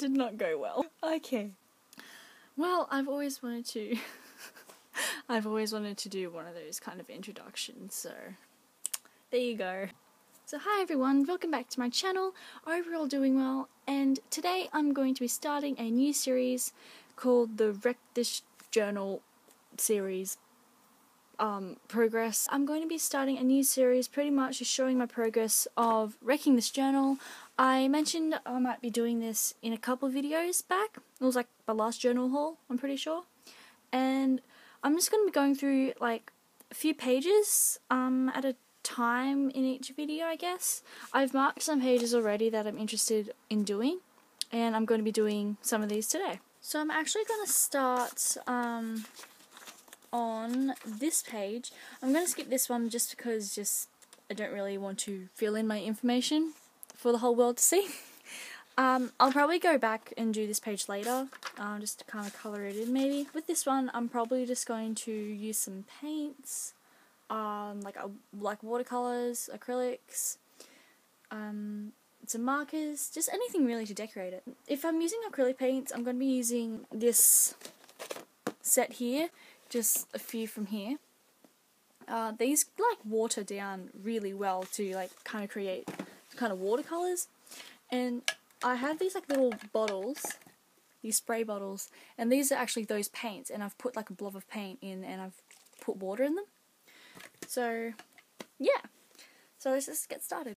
did not go well. Okay. Well, I've always wanted to. I've always wanted to do one of those kind of introductions, so there you go. So, hi everyone, welcome back to my channel. I hope you're all doing well, and today I'm going to be starting a new series called the Wreck This Journal series um, progress. I'm going to be starting a new series pretty much just showing my progress of wrecking this journal. I mentioned I might be doing this in a couple videos back. It was like my last journal haul, I'm pretty sure. And I'm just going to be going through like a few pages um, at a time in each video, I guess. I've marked some pages already that I'm interested in doing, and I'm going to be doing some of these today. So I'm actually going to start um, on this page. I'm going to skip this one just because just I don't really want to fill in my information for the whole world to see. Um, I'll probably go back and do this page later, um, just to kind of colour it in maybe. With this one, I'm probably just going to use some paints, um, like uh, like watercolours, acrylics, um, some markers, just anything really to decorate it. If I'm using acrylic paints, I'm going to be using this set here, just a few from here. Uh, these like water down really well to like kind of create kind of watercolors, and I have these like little bottles, these spray bottles, and these are actually those paints, and I've put like a blob of paint in, and I've put water in them. So, yeah. So let's just get started.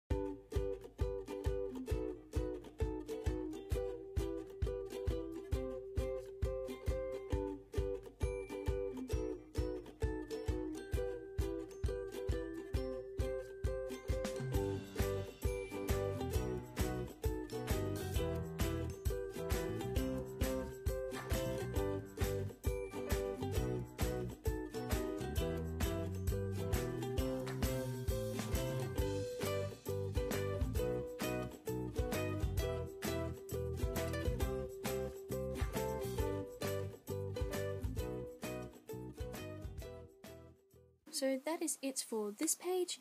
So that is it for this page.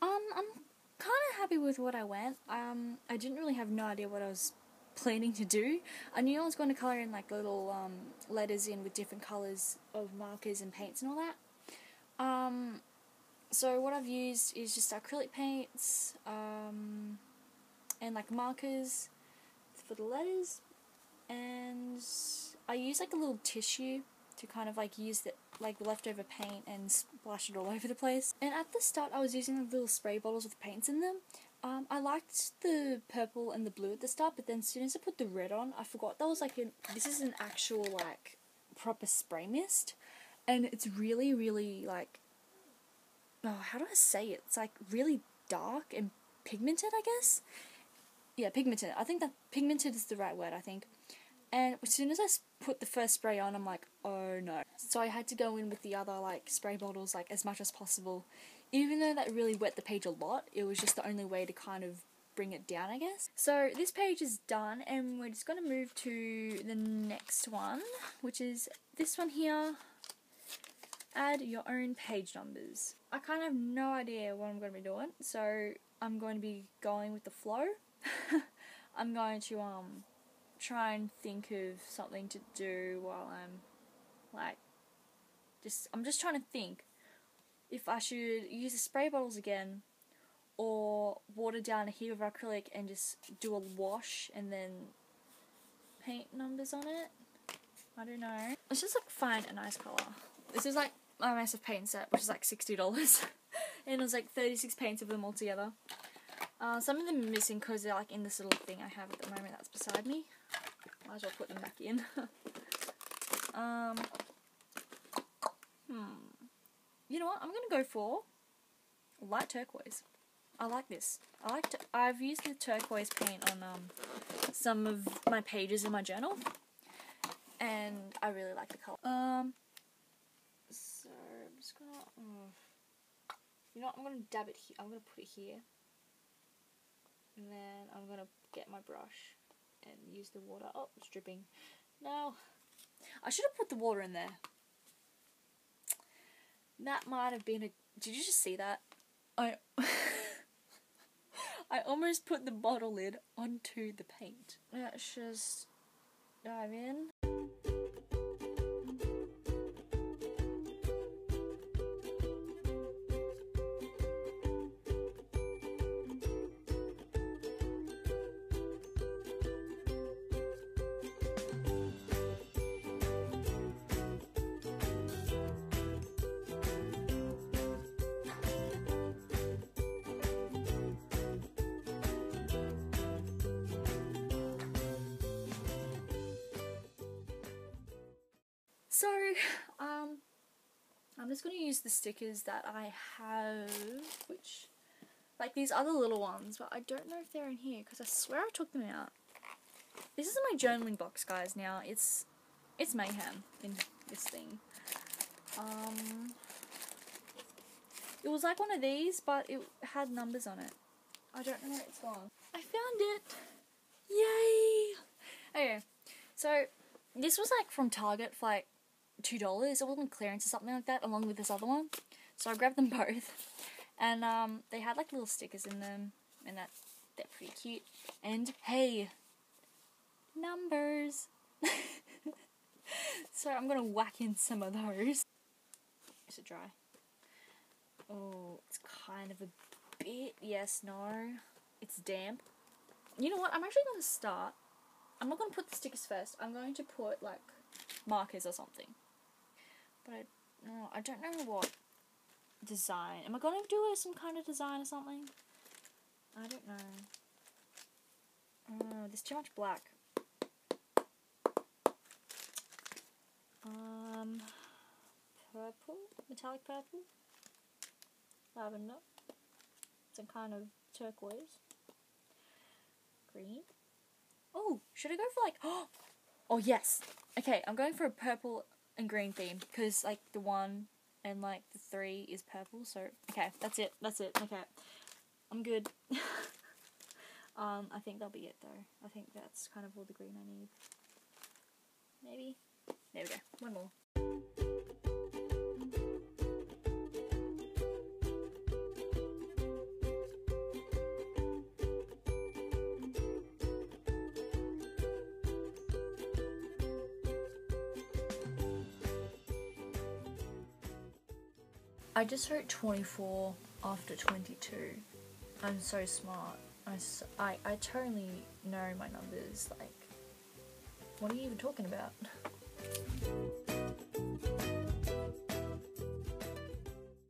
Um, I'm kind of happy with what I went. Um, I didn't really have no idea what I was planning to do. I knew I was going to colour in like little um, letters in with different colours of markers and paints and all that. Um, so what I've used is just acrylic paints um, and like markers for the letters and I use like a little tissue to kind of like use the like leftover paint and splash it all over the place. And at the start I was using little spray bottles with paints in them. Um, I liked the purple and the blue at the start, but then as soon as I put the red on, I forgot that was like an, this is an actual like proper spray mist, and it's really really like oh how do I say it? It's like really dark and pigmented, I guess. Yeah, pigmented. I think that pigmented is the right word. I think. And as soon as I put the first spray on, I'm like, oh no. So I had to go in with the other like spray bottles like as much as possible. Even though that really wet the page a lot, it was just the only way to kind of bring it down, I guess. So this page is done and we're just going to move to the next one, which is this one here. Add your own page numbers. I kind of have no idea what I'm going to be doing, so I'm going to be going with the flow. I'm going to um try and think of something to do while I'm like just I'm just trying to think if I should use the spray bottles again or water down a heap of acrylic and just do a wash and then paint numbers on it. I don't know. Let's just like find a nice colour. This is like my massive paint set, which is like sixty dollars, and it was like thirty six paints of them all together. Uh, some of them are missing because they're like in this little thing I have at the moment that's beside me. Might as well put them back in. um, hmm. You know what? I'm gonna go for light turquoise. I like this. I like to, I've used the turquoise paint on um some of my pages in my journal, and I really like the color. Um. So I'm just gonna. Uh, you know what? I'm gonna dab it here. I'm gonna put it here, and then I'm gonna get my brush and use the water. Oh, it's dripping. No. I should have put the water in there. That might have been a... Did you just see that? I... I almost put the bottle lid onto the paint. Let's just dive in. Just going to use the stickers that I have, which, like these other little ones, but I don't know if they're in here because I swear I took them out. This is my journaling box, guys. Now it's it's mayhem in this thing. Um, it was like one of these, but it had numbers on it. I don't know where it's gone. I found it. Yay! Okay, so this was like from Target for like two dollars. It wasn't clearance or something like that, along with this other one. So I grabbed them both, and um, they had like little stickers in them, and that they're pretty cute. And hey, numbers. so I'm gonna whack in some of those. Is it dry? Oh, it's kind of a bit. Yes, no. It's damp. You know what? I'm actually gonna start. I'm not gonna put the stickers first. I'm going to put like markers or something. But I, no, I don't know what design. Am I going to do some kind of design or something? I don't know. Oh, there's too much black. Um, purple, metallic purple, lavender, some kind of turquoise, green. Oh, should I go for like? Oh yes. Okay, I'm going for a purple and green theme because like the one and like the three is purple. So okay, that's it. That's it. Okay, I'm good. um, I think that'll be it though. I think that's kind of all the green I need. Maybe. There we go. One more. I just wrote 24 after 22. I'm so smart. I I totally know my numbers. Like, what are you even talking about?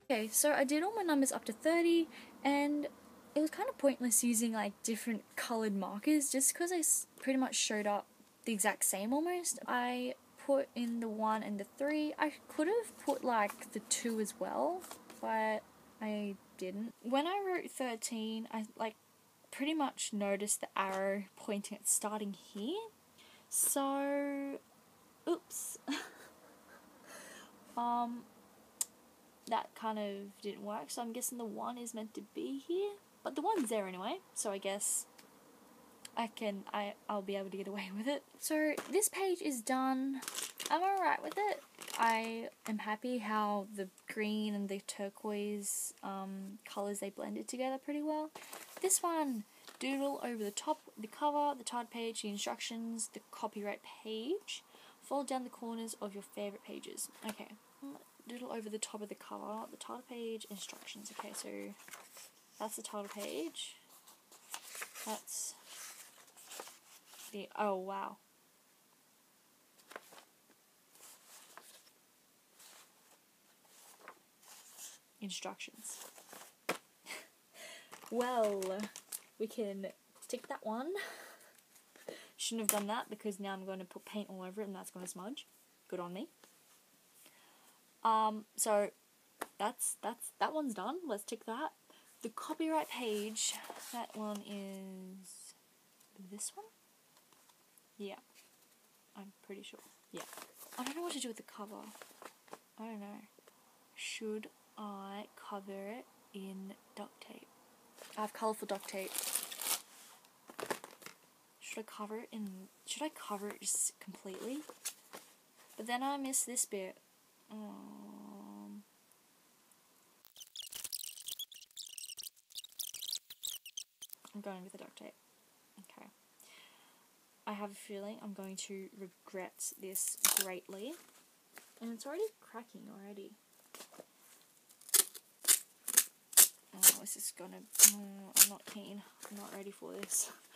Okay, so I did all my numbers up to 30, and it was kind of pointless using like different colored markers just because I pretty much showed up the exact same almost. I put in the 1 and the 3. I could have put like the 2 as well, but I didn't. When I wrote 13, I like pretty much noticed the arrow pointing at starting here. So, oops. um, that kind of didn't work. So I'm guessing the one is meant to be here, but the one's there anyway. So I guess I can I I'll be able to get away with it. So this page is done. I'm alright with it. I am happy how the green and the turquoise um, colors they blended together pretty well. This one, doodle over the top, the cover, the title page, the instructions, the copyright page. Fold down the corners of your favorite pages. Okay, doodle over the top of the cover, the title page, instructions. Okay, so that's the title page. That's oh wow. Instructions. well, we can tick that one. Shouldn't have done that because now I'm going to put paint all over it and that's going to smudge. Good on me. Um, so that's that's that one's done. Let's tick that. The copyright page, that one is this one? Yeah. I'm pretty sure. Yeah. I don't know what to do with the cover. I don't know. Should I cover it in duct tape? I have colourful duct tape. Should I cover it in should I cover it just completely? But then I miss this bit. Um, I'm going with the duct tape. I have a feeling I'm going to regret this greatly. And it's already cracking already. Oh, this is gonna... Oh, I'm not keen. I'm not ready for this.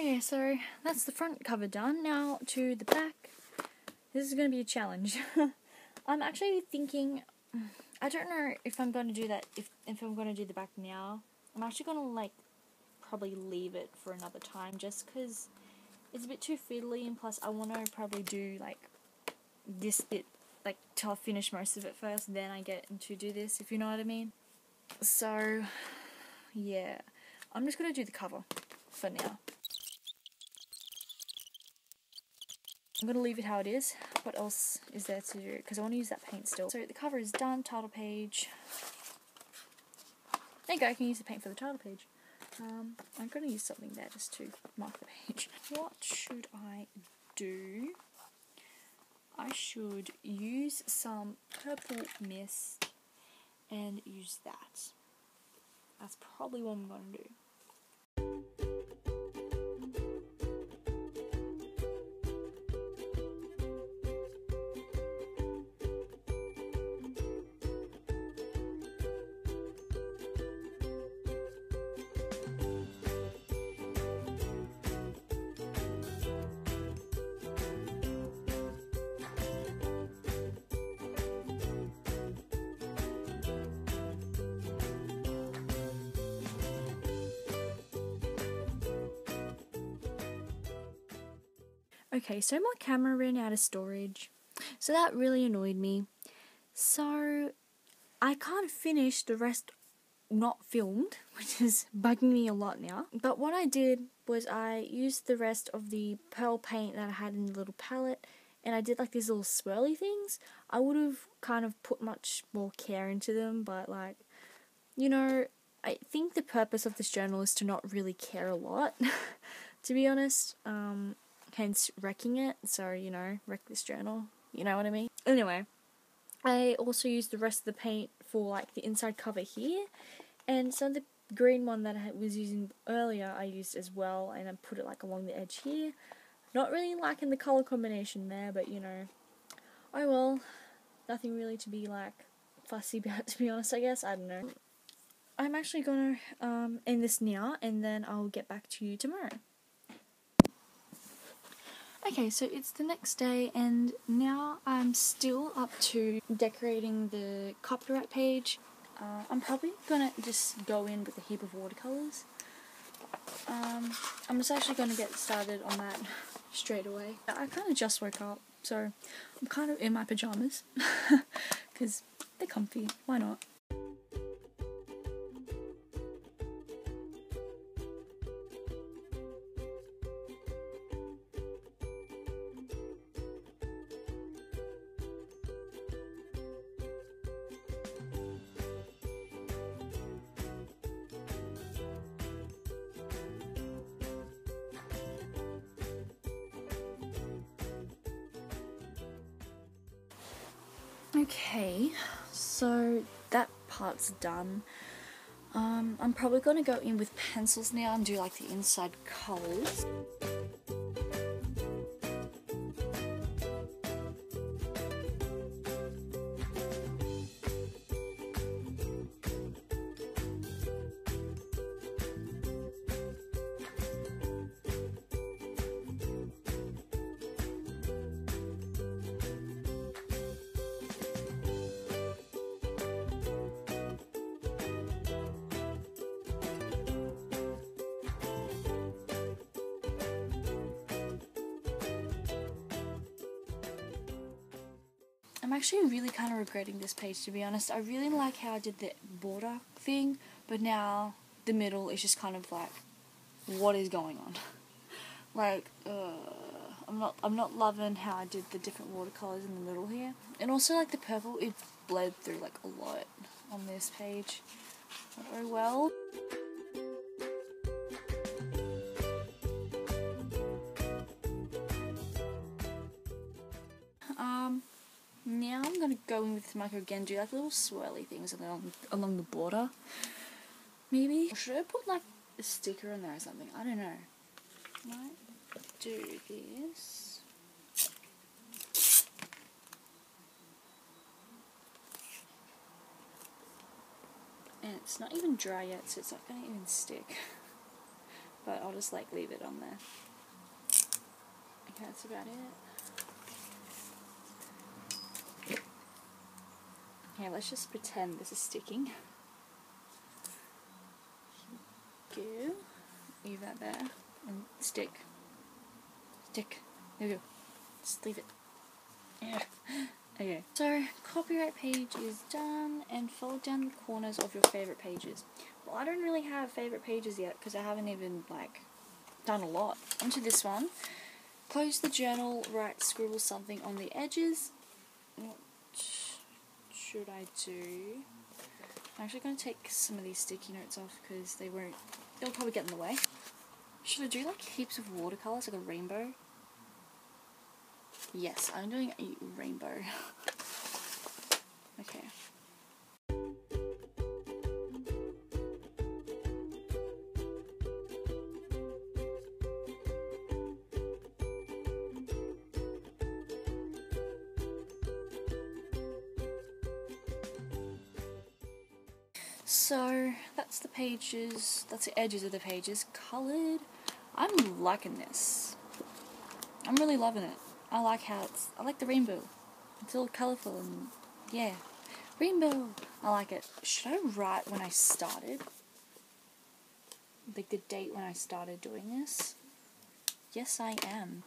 Okay, so that's the front cover done. Now to the back. This is going to be a challenge. I'm actually thinking, I don't know if I'm going to do that, if, if I'm going to do the back now. I'm actually going to, like, probably leave it for another time just because it's a bit too fiddly and plus I want to probably do, like, this bit, like, till I finish most of it first, then I get to do this, if you know what I mean. So, yeah. I'm just going to do the cover for now. I'm going to leave it how it is. What else is there to do? Because I want to use that paint still. So the cover is done, title page. There you go, I can use the paint for the title page. Um, I'm going to use something there just to mark the page. What should I do? I should use some purple mist and use that. That's probably what I'm going to do. Okay, so my camera ran out of storage, so that really annoyed me. So I can't finish the rest not filmed, which is bugging me a lot now. But what I did was I used the rest of the pearl paint that I had in the little palette and I did like these little swirly things. I would have kind of put much more care into them, but like, you know, I think the purpose of this journal is to not really care a lot, to be honest. Um, hence wrecking it. So, you know, wreck this journal. You know what I mean? Anyway, I also used the rest of the paint for like the inside cover here. And some of the green one that I was using earlier I used as well and I put it like along the edge here. Not really liking the colour combination there, but you know, oh well, nothing really to be like fussy about to be honest I guess, I don't know. I'm actually gonna um, end this now and then I'll get back to you tomorrow. Okay, so it's the next day, and now I'm still up to decorating the copyright page. Uh, I'm probably gonna just go in with a heap of watercolors. Um, I'm just actually gonna get started on that straight away. I kind of just woke up, so I'm kind of in my pajamas because they're comfy. Why not? Okay, so that part's done. Um, I'm probably going to go in with pencils now and do like the inside colours. I'm actually really kind of regretting this page to be honest. I really like how I did the border thing, but now the middle is just kind of like, what is going on? like, uh, I'm not I'm not loving how I did the different watercolors in the middle here. And also like the purple it bled through like a lot on this page. Not very well. Um now I'm gonna go in with marker again, do like little swirly things along along the border. Maybe. Or should I put like a sticker in there or something? I don't know. Might do this. And it's not even dry yet, so it's not gonna even stick. But I'll just like leave it on there. Okay, that's about it. Okay, let's just pretend this is sticking. Go. Leave that there. And stick. Stick. There we go. Just leave it. Yeah. Okay. So, copyright page is done, and fold down the corners of your favorite pages. Well, I don't really have favorite pages yet, because I haven't even, like, done a lot. Onto this one. Close the journal, write, scribble something on the edges. What should I do? I'm actually going to take some of these sticky notes off, because they won't, they'll probably get in the way. Should I do, like, heaps of watercolors, like a rainbow? Yes, I'm doing a rainbow. okay. Pages, that's the edges of the pages coloured. I'm liking this. I'm really loving it. I like how it's, I like the rainbow. It's all colourful and, yeah. Rainbow! I like it. Should I write when I started? Like the date when I started doing this? Yes, I am.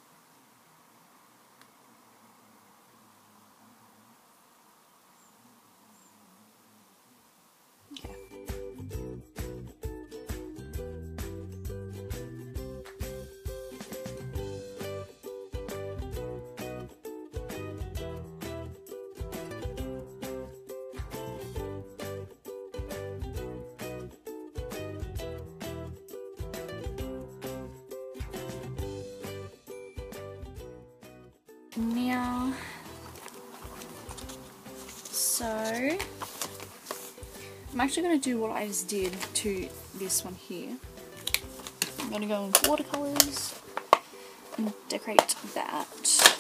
Now, so I'm actually going to do what I just did to this one here. I'm going to go in watercolors and decorate that.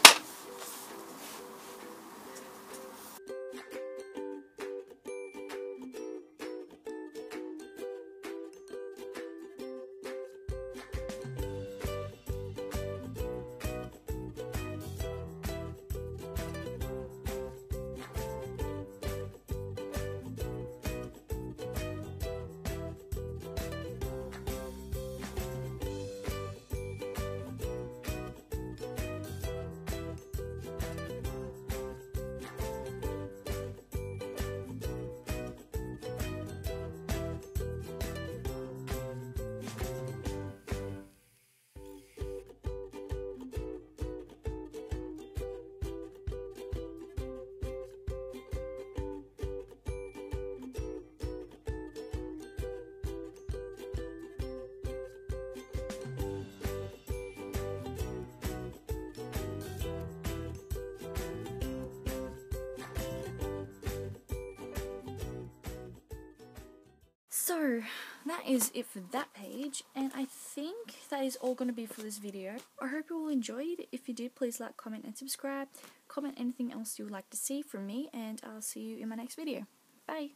So, that is it for that page, and I think that is all going to be for this video. I hope you all enjoyed. If you did, please like, comment, and subscribe. Comment anything else you would like to see from me, and I'll see you in my next video. Bye!